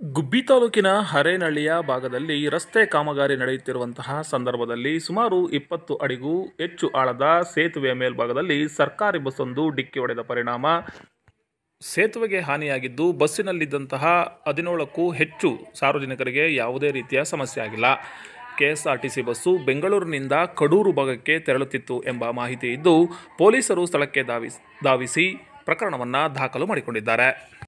ಗುಬ್ಬಿ ತಾಲೂಕಿನ ಹರೇನಳ್ಳಿಯ ಭಾಗದಲ್ಲಿ ರಸ್ತೆ ಕಾಮಗಾರಿ ನಡೆಯುತ್ತಿರುವಂತಹ ಸಂದರ್ಭದಲ್ಲಿ ಸುಮಾರು ಇಪ್ಪತ್ತು ಅಡಿಗೂ ಹೆಚ್ಚು ಆಳದ ಸೇತುವೆಯ ಮೇಲ್ಭಾಗದಲ್ಲಿ ಸರ್ಕಾರಿ ಬಸ್ಸೊಂದು ಡಿಕ್ಕಿ ಹೊಡೆದ ಪರಿಣಾಮ. ಸೇತುವೆಗೆ ಹಾನಿಯಾಗಿದ್ದು ಬಸ್ಸಿನಲ್ಲಿದ್ದಂತಹ ಹದಿನೇಳಕ್ಕೂ ಹೆಚ್ಚು ಸಾರ್ವಜನಿಕರಿಗೆ ಯಾವುದೇ ರೀತಿಯ ಸಮಸ್ಯೆ ಆಗಿಲ್ಲ. ಕೆಎಸ್ಆರ್ಟಿಸಿ ಬಸ್ಸು ಬೆಂಗಳೂರಿನಿಂದ ಕಡೂರು ಭಾಗಕ್ಕೆ ತೆರಳುತ್ತಿತ್ತು ಎಂಬ ಮಾಹಿತಿ ಇದ್ದು, ಪೊಲೀಸರು ಸ್ಥಳಕ್ಕೆ ಧಾವಿಸ್, ಧಾವಿಸಿ ಪ್ರಕರಣವನ್ನು ದಾಖಲು ಮಾಡಿಕೊಂಡಿದ್ದಾರೆ.